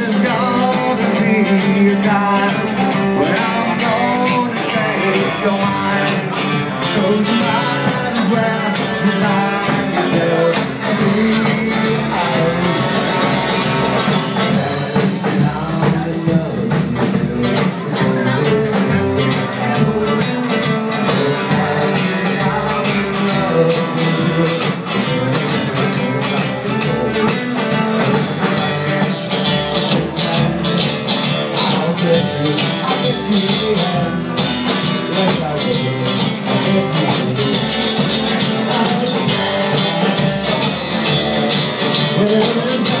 There's gonna be a time when I Yeah.